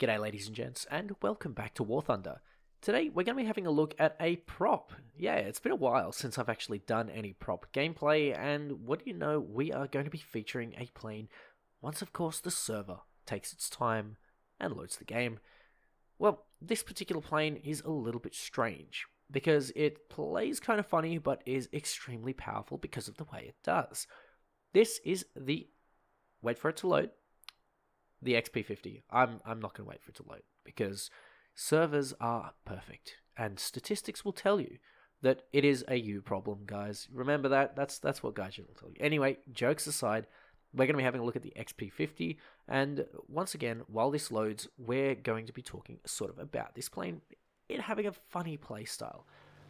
G'day ladies and gents, and welcome back to War Thunder. Today we're going to be having a look at a prop. Yeah, it's been a while since I've actually done any prop gameplay, and what do you know, we are going to be featuring a plane once of course the server takes its time and loads the game. Well, this particular plane is a little bit strange, because it plays kind of funny but is extremely powerful because of the way it does. This is the, wait for it to load, the XP50. I'm I'm not going to wait for it to load because servers are perfect and statistics will tell you that it is a you problem, guys. Remember that. That's that's what Gaijin will tell you. Anyway, jokes aside, we're going to be having a look at the XP50 and once again, while this loads, we're going to be talking sort of about this plane it having a funny playstyle.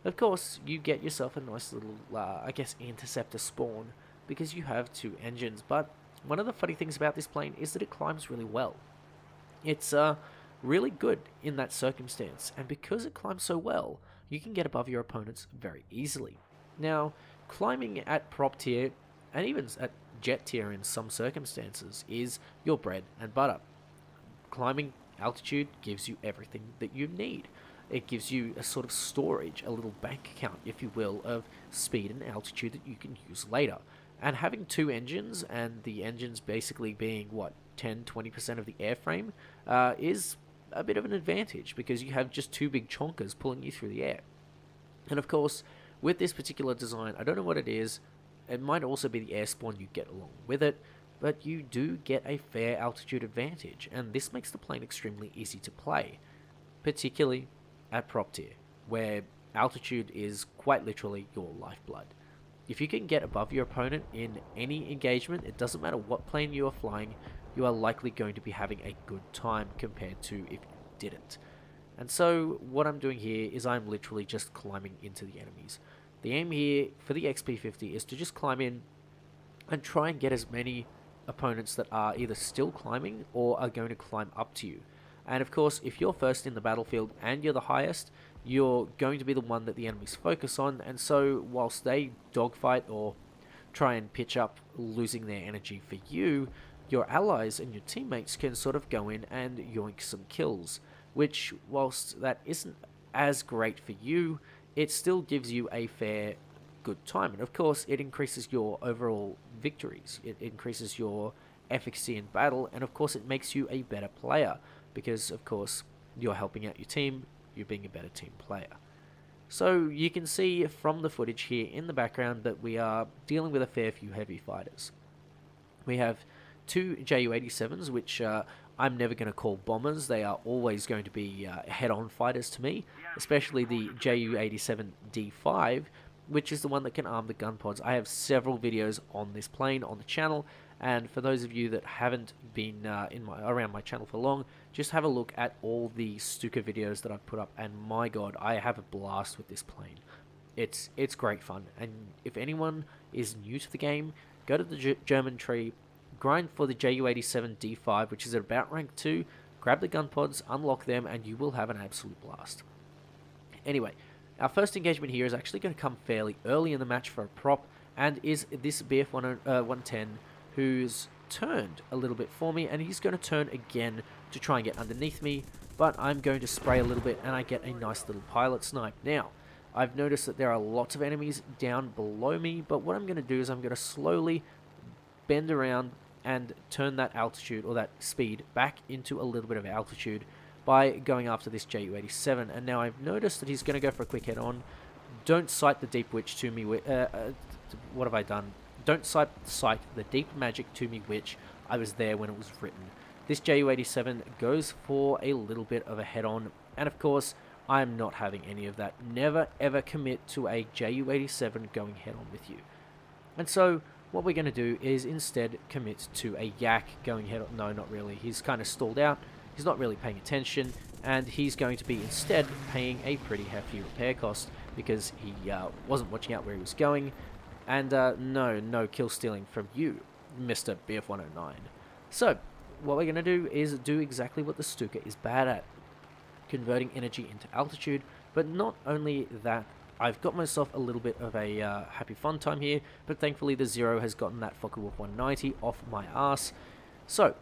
Of course, you get yourself a nice little, uh, I guess, interceptor spawn because you have two engines, but one of the funny things about this plane is that it climbs really well. It's uh, really good in that circumstance, and because it climbs so well, you can get above your opponents very easily. Now, climbing at prop tier, and even at jet tier in some circumstances, is your bread and butter. Climbing altitude gives you everything that you need. It gives you a sort of storage, a little bank account, if you will, of speed and altitude that you can use later. And having two engines, and the engines basically being, what, 10 20% of the airframe, uh, is a bit of an advantage because you have just two big chonkers pulling you through the air. And of course, with this particular design, I don't know what it is, it might also be the air spawn you get along with it, but you do get a fair altitude advantage, and this makes the plane extremely easy to play, particularly at prop tier, where altitude is quite literally your lifeblood. If you can get above your opponent in any engagement, it doesn't matter what plane you are flying, you are likely going to be having a good time compared to if you didn't. And so what I'm doing here is I'm literally just climbing into the enemies. The aim here for the XP50 is to just climb in and try and get as many opponents that are either still climbing or are going to climb up to you. And of course, if you're first in the battlefield and you're the highest, you're going to be the one that the enemies focus on, and so whilst they dogfight or try and pitch up losing their energy for you, your allies and your teammates can sort of go in and yoink some kills, which, whilst that isn't as great for you, it still gives you a fair good time. And of course, it increases your overall victories, it increases your efficacy in battle, and of course, it makes you a better player because, of course, you're helping out your team, you're being a better team player. So you can see from the footage here in the background that we are dealing with a fair few heavy fighters. We have two Ju-87s, which uh, I'm never going to call bombers. They are always going to be uh, head-on fighters to me, especially the Ju-87D5, which is the one that can arm the gun pods. I have several videos on this plane on the channel, and for those of you that haven't been uh, in my around my channel for long, just have a look at all the Stuka videos that I've put up, and my god, I have a blast with this plane. It's it's great fun, and if anyone is new to the game, go to the G German tree, grind for the Ju-87 D5, which is at about rank 2, grab the gun pods, unlock them, and you will have an absolute blast. Anyway, our first engagement here is actually going to come fairly early in the match for a prop, and is this BF 110 who's turned a little bit for me, and he's going to turn again to try and get underneath me, but I'm going to spray a little bit, and I get a nice little pilot snipe. Now, I've noticed that there are lots of enemies down below me, but what I'm going to do is I'm going to slowly bend around and turn that altitude, or that speed, back into a little bit of altitude by going after this Ju-87. And now I've noticed that he's going to go for a quick head-on. Don't sight the Deep Witch to me. Uh, uh, what have I done? Don't cite, the deep magic to me Witch I was there when it was written. This Ju-87 goes for a little bit of a head-on, and of course, I am not having any of that. Never ever commit to a Ju-87 going head-on with you. And so, what we're going to do is instead commit to a Yak going head-on. No, not really. He's kind of stalled out. He's not really paying attention, and he's going to be instead paying a pretty hefty repair cost because he uh, wasn't watching out where he was going, and uh, no, no kill stealing from you, Mr. BF109. So, what we're going to do is do exactly what the Stuka is bad at. Converting energy into altitude, but not only that, I've got myself a little bit of a uh, happy fun time here, but thankfully the Zero has gotten that Focke-Wulf 190 off my ass. So,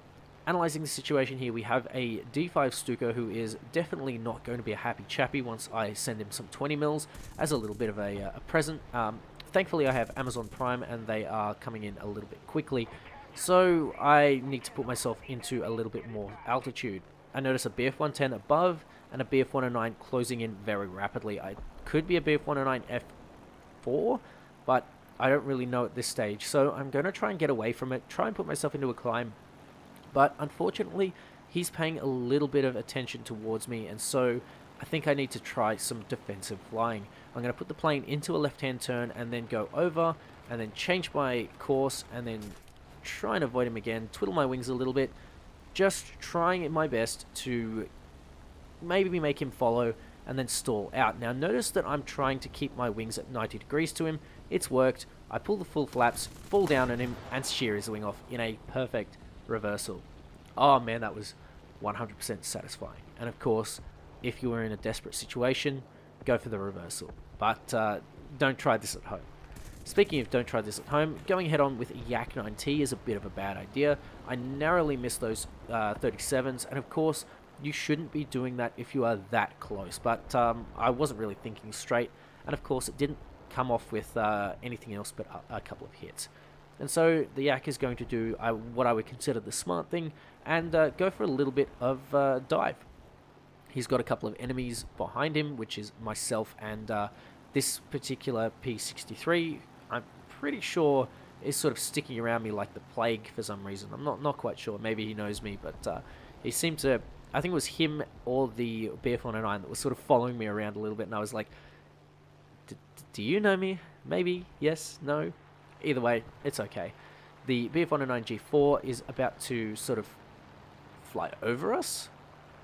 analyzing the situation here, we have a D5 Stuka who is definitely not going to be a happy chappy once I send him some 20 mils as a little bit of a, uh, a present. Um, thankfully, I have Amazon Prime and they are coming in a little bit quickly, so I need to put myself into a little bit more altitude. I notice a BF-110 above and a BF-109 closing in very rapidly. I could be a BF-109 F4, but I don't really know at this stage, so I'm going to try and get away from it, try and put myself into a climb, but unfortunately, he's paying a little bit of attention towards me, and so I think I need to try some defensive flying. I'm going to put the plane into a left-hand turn and then go over, and then change my course, and then try and avoid him again, twiddle my wings a little bit, just trying my best to maybe make him follow and then stall out. Now notice that I'm trying to keep my wings at 90 degrees to him. It's worked. I pull the full flaps, fall down on him, and shear his wing off in a perfect reversal. Oh man, that was 100% satisfying. And of course, if you were in a desperate situation, go for the reversal. But uh, don't try this at home. Speaking of don't try this at home, going head on with Yak 9T is a bit of a bad idea. I narrowly missed those uh, 37s, and of course, you shouldn't be doing that if you are that close. But um, I wasn't really thinking straight, and of course, it didn't come off with uh, anything else but a, a couple of hits. And so the Yak is going to do uh, what I would consider the smart thing and uh, go for a little bit of uh, dive. He's got a couple of enemies behind him, which is myself and uh, this particular P63. I'm pretty sure is sort of sticking around me like the plague for some reason. I'm not, not quite sure. Maybe he knows me, but uh, he seemed to... I think it was him or the BF-109 that was sort of following me around a little bit, and I was like, do you know me? Maybe, yes, no, Either way, it's okay. The BF-109G4 is about to sort of fly over us,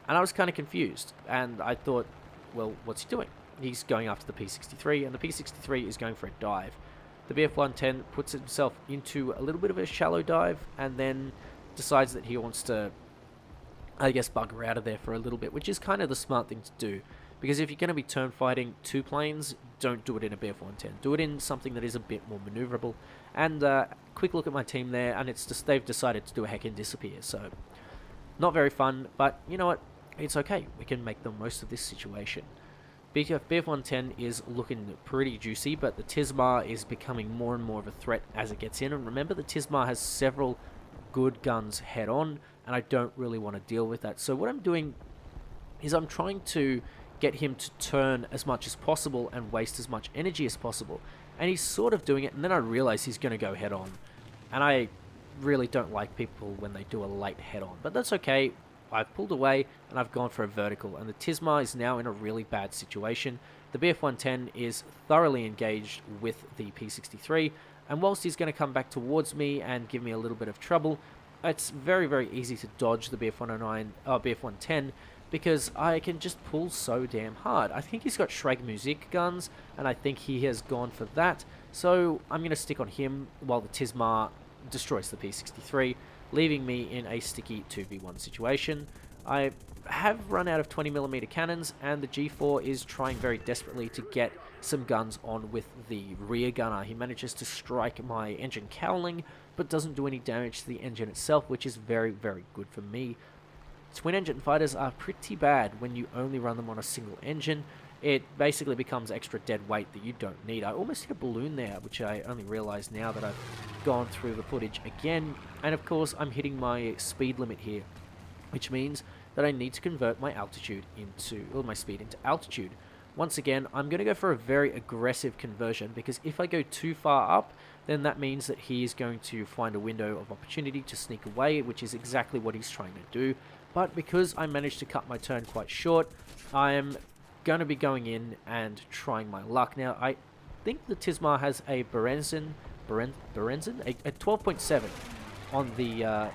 and I was kind of confused, and I thought, well, what's he doing? He's going after the P63, and the P63 is going for a dive. The BF-110 puts himself into a little bit of a shallow dive, and then decides that he wants to, I guess, bugger out of there for a little bit, which is kind of the smart thing to do. Because if you're going to be turn fighting two planes, don't do it in a BF-110. Do it in something that is a bit more maneuverable. And uh, quick look at my team there, and it's just they've decided to do a heck and disappear. So not very fun, but you know what? It's okay. We can make the most of this situation. BF, BF-110 is looking pretty juicy, but the TIS MA is becoming more and more of a threat as it gets in. And remember, the TIS MA has several good guns head-on, and I don't really want to deal with that. So what I'm doing is I'm trying to get him to turn as much as possible and waste as much energy as possible. And he's sort of doing it, and then I realize he's going to go head on. And I really don't like people when they do a late head on, but that's okay. I've pulled away and I've gone for a vertical, and the TIS MA is now in a really bad situation. The BF-110 is thoroughly engaged with the P-63, and whilst he's going to come back towards me and give me a little bit of trouble, it's very, very easy to dodge the BF-109, uh, BF-110 because I can just pull so damn hard. I think he's got Schrägmusik guns, and I think he has gone for that. So I'm going to stick on him while the TIS MA destroys the P63, leaving me in a sticky 2v1 situation. I have run out of 20mm cannons, and the G4 is trying very desperately to get some guns on with the rear gunner. He manages to strike my engine cowling, but doesn't do any damage to the engine itself, which is very, very good for me. Twin engine fighters are pretty bad when you only run them on a single engine. It basically becomes extra dead weight that you don't need. I almost hit a balloon there, which I only realized now that I've gone through the footage again. And of course, I'm hitting my speed limit here, which means that I need to convert my altitude into, or my speed into altitude. Once again, I'm going to go for a very aggressive conversion because if I go too far up, then that means that he is going to find a window of opportunity to sneak away, which is exactly what he's trying to do. But because I managed to cut my turn quite short, I am going to be going in and trying my luck. Now, I think the TIS MA has a Berenzin, Beren, Berenzin? A, a 12.7 on the uh,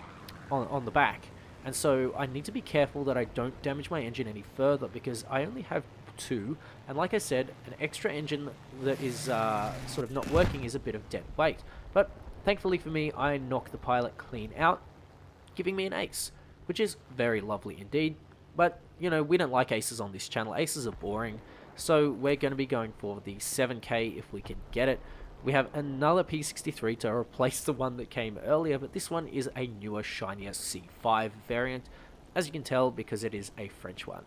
on, on the back. And so I need to be careful that I don't damage my engine any further because I only have two. And like I said, an extra engine that is uh, sort of not working is a bit of dead weight. But thankfully for me, I knocked the pilot clean out, giving me an ace which is very lovely indeed. But, you know, we don't like aces on this channel. Aces are boring, so we're going to be going for the 7k if we can get it. we have another P63 to replace the one that came earlier, but this one is a newer, shinier C5 variant, as you can tell because it is a French one.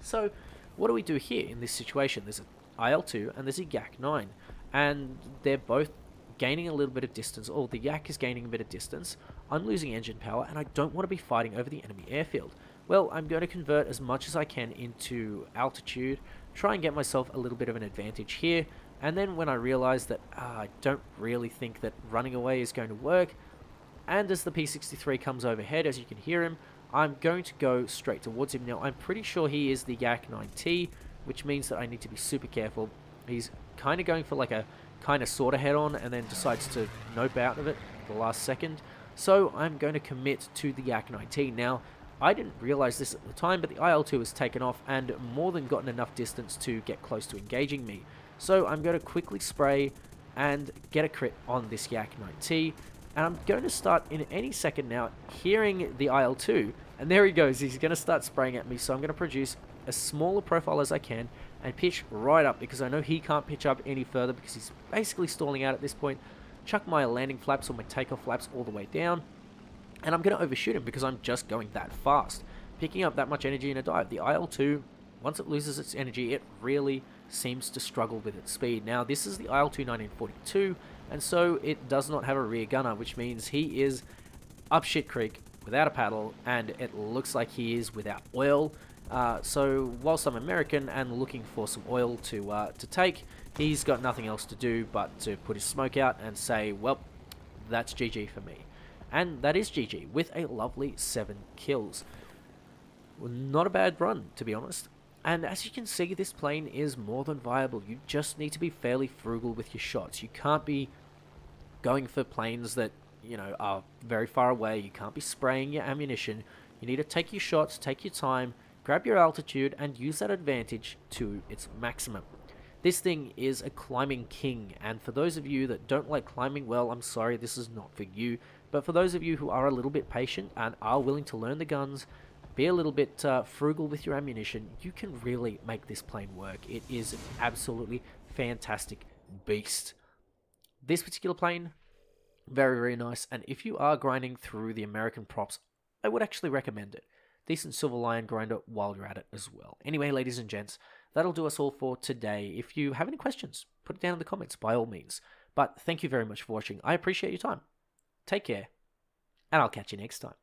So, what do we do here in this situation? There's an IL-2 and there's a Yak-9, and they're both gaining a little bit of distance, or the Yak is gaining a bit of distance. I'm losing engine power, and I don't want to be fighting over the enemy airfield. Well, I'm going to convert as much as I can into altitude, try and get myself a little bit of an advantage here, and then when I realize that uh, I don't really think that running away is going to work, and as the P63 comes overhead, as you can hear him, I'm going to go straight towards him. Now, I'm pretty sure he is the Yak-9T, which means that I need to be super careful. He's kind of going for like a kind of sort of head-on and then decides to nope out of it the last second. So I'm going to commit to the Yak-9T. Now, I didn't realize this at the time, but the IL-2 has taken off and more than gotten enough distance to get close to engaging me. So I'm going to quickly spray and get a crit on this Yak 9T. And I'm going to start in any second now hearing the IL-2. And there he goes. He's going to start spraying at me. So I'm going to produce as small a profile as I can and pitch right up because I know he can't pitch up any further because he's basically stalling out at this point. Chuck my landing flaps or my takeoff flaps all the way down. And I'm going to overshoot him because I'm just going that fast. Picking up that much energy in a dive. The IL-2, once it loses its energy, it really seems to struggle with its speed. Now, this is the IL-2 1942, and so it does not have a rear gunner, which means he is up shit creek without a paddle, and it looks like he is without oil. Uh, so, whilst I'm American and looking for some oil to uh, to take, he's got nothing else to do but to put his smoke out and say, well, that's GG for me. And that is GG, with a lovely 7 kills. Not a bad run, to be honest. And as you can see, this plane is more than viable. You just need to be fairly frugal with your shots. You can't be going for planes that, you know, are very far away. You can't be spraying your ammunition. You need to take your shots, take your time, grab your altitude, and use that advantage to its maximum. This thing is a climbing king, and for those of you that don't like climbing, well, I'm sorry, this is not for you. But for those of you who are a little bit patient and are willing to learn the guns, be a little bit uh, frugal with your ammunition, you can really make this plane work. It is an absolutely fantastic beast. This particular plane, very, very nice. And if you are grinding through the American props, I would actually recommend it. Decent Silver Lion grinder while you're at it as well. Anyway, ladies and gents, that'll do us all for today. If you have any questions, put it down in the comments by all means. But thank you very much for watching. I appreciate your time. Take care, and I'll catch you next time.